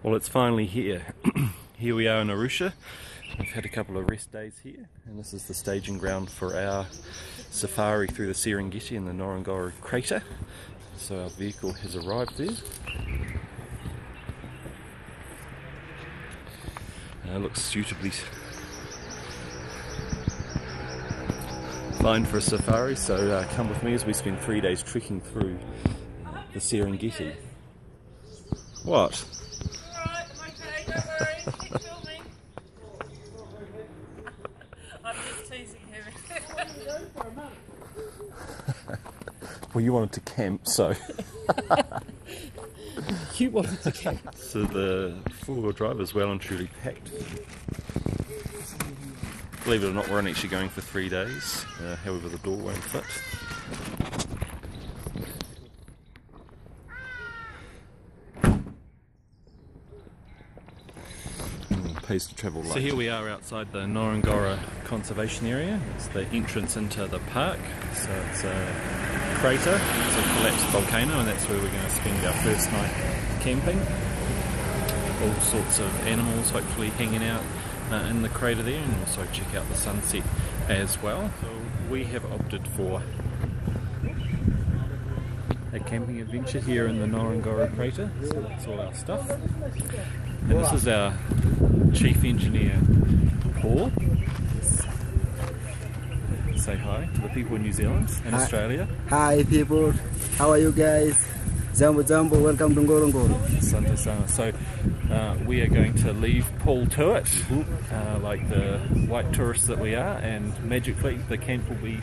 Well, it's finally here. here we are in Arusha. We've had a couple of rest days here, and this is the staging ground for our safari through the Serengeti and the Ngorongoro crater. So our vehicle has arrived there. Uh, it looks suitably fine for a safari, so uh, come with me as we spend three days trekking through the Serengeti. What? well, you wanted to camp, so. you wanted to camp. So the four-wheel drive is well and truly packed. Believe it or not, we're only actually going for three days. Uh, however, the door won't fit. Pays to travel. So here we are outside the Ngorongoro Conservation Area. It's the entrance into the park. So it's a crater, it's a collapsed volcano, and that's where we're going to spend our first night camping. All sorts of animals hopefully hanging out uh, in the crater there, and also check out the sunset as well. So we have opted for a camping adventure here in the Ngorongoro crater. So that's all our stuff. And this is our chief engineer, Paul. Say hi to the people in New Zealand and hi. Australia. Hi people, how are you guys? Jambo Jambo, welcome to Ngorongoro. Sante Sana. So uh, we are going to leave Paul to it, uh, like the white tourists that we are, and magically the camp will be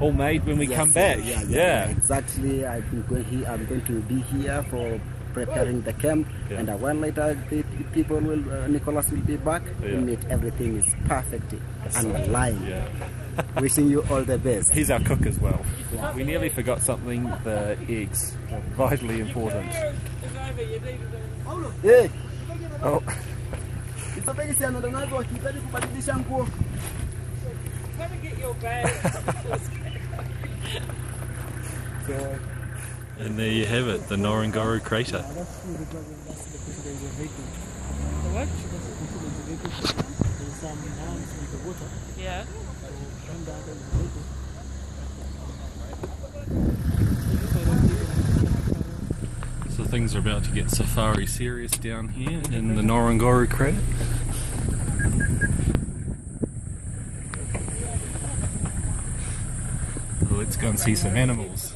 all made when we yes, come back. Yeah, yeah, yeah. exactly. I'm going, here, I'm going to be here for preparing the camp, yeah. and while later the people will, uh, Nicholas will be back. Yeah. We meet everything is perfect and aligned. Yeah. Wishing you all the best. He's our cook as well. Yeah. We nearly forgot something, the eggs. Are vitally important. Hey. Oh. get your bag. and there you have it, the Ngorongoro crater. So things are about to get safari serious down here in the Ngorongoro crater. Let's go and see some animals.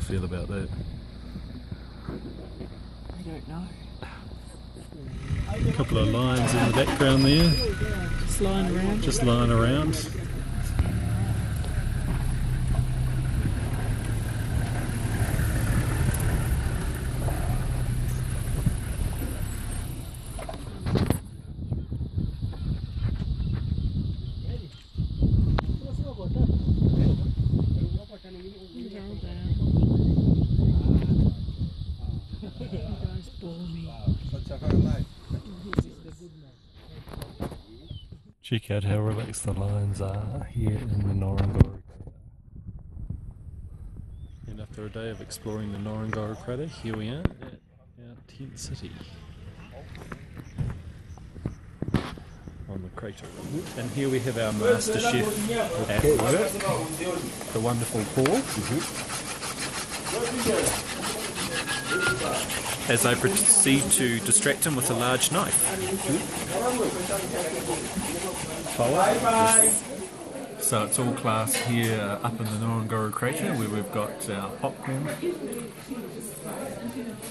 Feel about that? I don't know. A couple of lions in the background there. Just lying around. Just lying around. Check out how relaxed the lions are here in the Ngorongoro And after a day of exploring the Ngorongoro Crater, here we are at our tent city. On the crater And here we have our master chef at work, the wonderful Paul. Mm -hmm. As I proceed to distract him with a large knife. So it's all class here up in the Ngorongoro crater where we've got our popcorn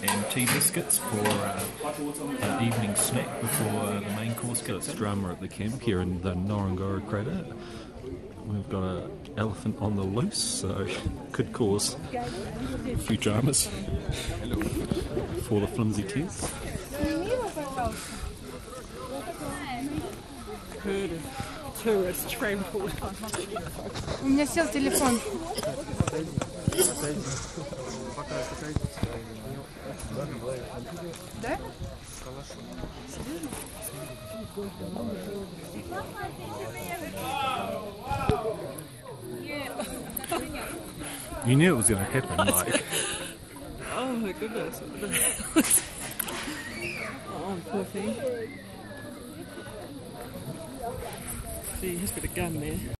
and tea biscuits for uh, an evening snack before the main course goes. Drama at the camp here in the Ngorongoro crater. We've got an elephant on the loose, so could cause a few dramas for the flimsy tears. tourist trampled. У меня сел телефон. Да? You knew it was going to happen, Mike. oh my goodness. oh, poor thing. See, he's got a gun there.